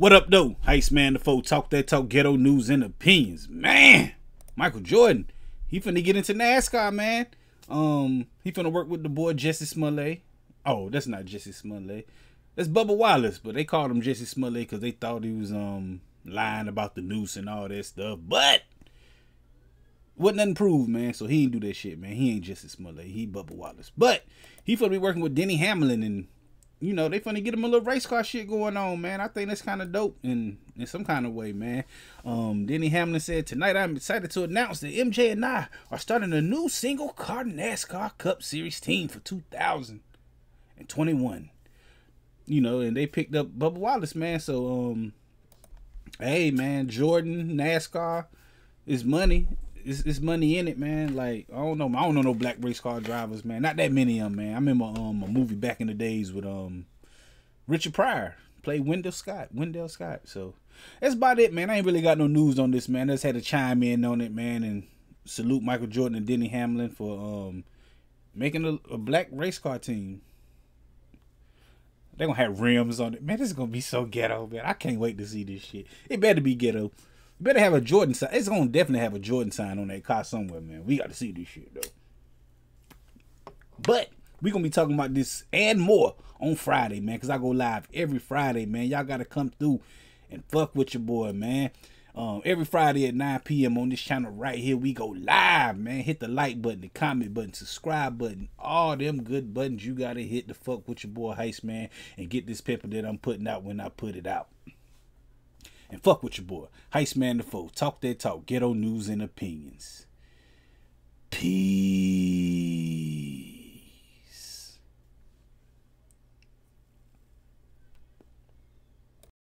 What up, though? Heist Man the foe. Talk that talk, ghetto news and opinions. Man, Michael Jordan, he finna get into NASCAR, man. Um, he finna work with the boy Jussie Smollett. Oh, that's not Jussie Smollett. That's Bubba Wallace, but they called him Jussie Smollett because they thought he was um lying about the noose and all that stuff. But wasn't nothing proved, man. So he ain't do that shit, man. He ain't Jussie Smollett. He Bubba Wallace. But he finna be working with Denny Hamlin and you know, they finna get him a little race car shit going on, man. I think that's kind of dope in in some kind of way, man. Um, Denny Hamlin said tonight, I'm excited to announce that MJ and I are starting a new single car NASCAR Cup Series team for 2021. You know, and they picked up Bubba Wallace, man. So, um, hey, man, Jordan NASCAR is money. It's, it's money in it, man. Like I don't know, I don't know no black race car drivers, man. Not that many of them, man. I remember um a movie back in the days with um Richard Pryor played Wendell Scott, Wendell Scott. So that's about it, man. I ain't really got no news on this, man. I just had to chime in on it, man, and salute Michael Jordan and Denny Hamlin for um making a, a black race car team. They're gonna have rims on it. Man, this is gonna be so ghetto, man. I can't wait to see this shit. It better be ghetto. Better have a Jordan sign. It's gonna definitely have a Jordan sign on that car somewhere, man. We got to see this shit though. But we gonna be talking about this and more on Friday, man. Cause I go live every Friday, man. Y'all gotta come through and fuck with your boy, man. Um, every Friday at 9 p.m. on this channel right here, we go live, man. Hit the like button, the comment button, subscribe button, all them good buttons you gotta hit to fuck with your boy Heist, man, and get this paper that I'm putting out when I put it out. And fuck with your boy. Heist Man the Foe. Talk that talk. Ghetto news and opinions. Peace.